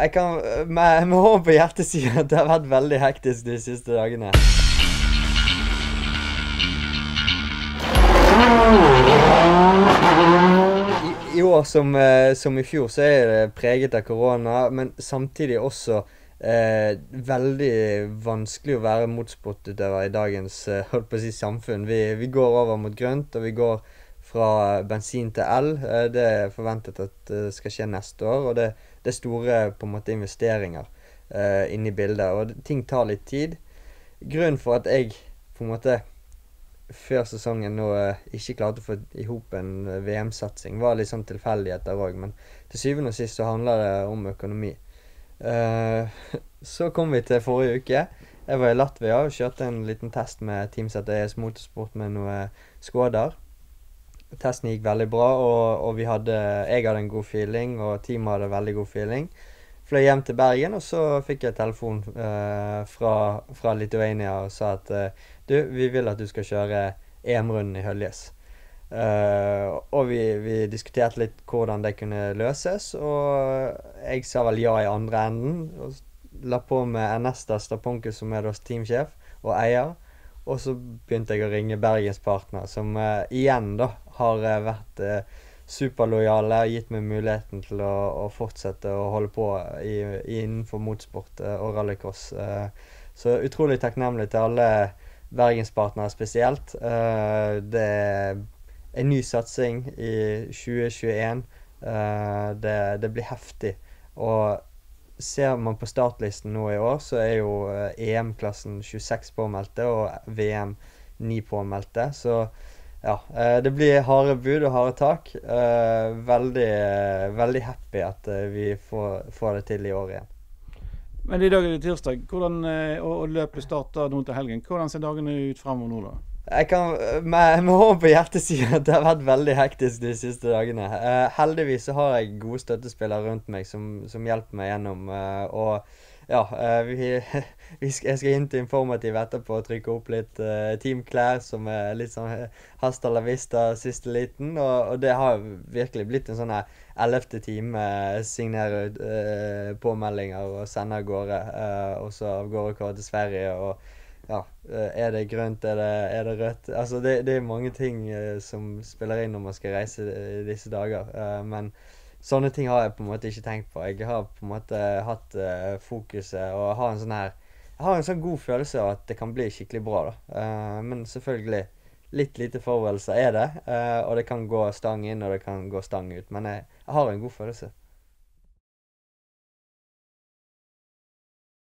Jeg kan med, med hånden på hjertet si at det har vært veldig hektisk de siste dagene. I, I år som, eh, som i fjor så er det preget av korona, men samtidig også eh, veldig vanskelig å være motorsportutøver i dagens eh, holdt på å si, samfunn. Vi, vi går over mot grønt, og vi går fra bensin til el. Eh, det er forventet at det skal skje neste år, og det, det er store på en måte investeringer eh, inne bildet. Og ting tar litt tid. Grunnen for at jeg på en måte før sesongen nå eh, ikke klarte å få i hop en eh, VM-satsing, var litt sånn tilfeldigheter òg. Men til syvende og sist så handler det om økonomi. Eh, så kom vi til forrige uke. Jeg var i Latvia og kjørte en liten test med Team ES motorsport med noen Skodaer. Testen gikk veldig bra, og, og hadde, jeg hadde en god feeling, og teamet hadde veldig god feeling. Fløy hjem til Bergen, og så fikk jeg telefon eh, fra, fra Lithuania og sa at eh, du, vi vil at du skal kjøre EM-runden i Høljes. Eh, og vi, vi diskuterte litt hvordan det kunne løses, og jeg sa vel ja i andre enden. Og la på med Ernesta Staponke, som er deres teamsjef og eier. Og så begynte jeg å ringe Bergenspartner, som uh, igjen da har uh, vært uh, superlojale og gitt meg muligheten til å, å fortsette å holde på i, innenfor motorsport og rallycross. så utrolig takknemlig til alle bergenspartnere spesielt. det er en ny satsing i 2021. det, det blir heftig. Og ser man på startlisten nå i år, så er jo EM-klassen 26 påmeldte og VM 9 påmeldte. Så ja. Det blir harde bud og harde tak. Veldig, veldig happy at vi får, får det til i år igjen. Men i dag er det tirsdag, Hvordan, og løpet starter nå til helgen. Hvordan ser dagene ut fremover nå, da? Jeg kan med, med hånden på hjertet si at det har vært veldig hektisk de siste dagene. Uh, heldigvis så har jeg gode støttespillere rundt meg som, som hjelper meg gjennom. Uh, og ja, uh, vi, vi skal, jeg skal inn til informativ etterpå og trykke opp litt teamklær som er litt sånn hasta la vista siste liten. Og, og, det har virkelig blitt en sånn ellevte time signere påmeldinger og sende av gårde. og så av gårde til Sverige. og ja, eh, er det grønt, er det, er det rødt? Altså, det, det, er mange ting uh, som spiller inn når man skal reise i disse dager. Men sånne ting har jeg på en måte ikke tenkt på. Jeg har på en måte hatt fokuset og har en sånn her Jeg har en sånn god følelse av at det kan bli skikkelig bra, da. men selvfølgelig litt lite forberedelser er det. og det kan gå stang inn, og det kan gå stang ut. Men jeg, jeg har en god følelse.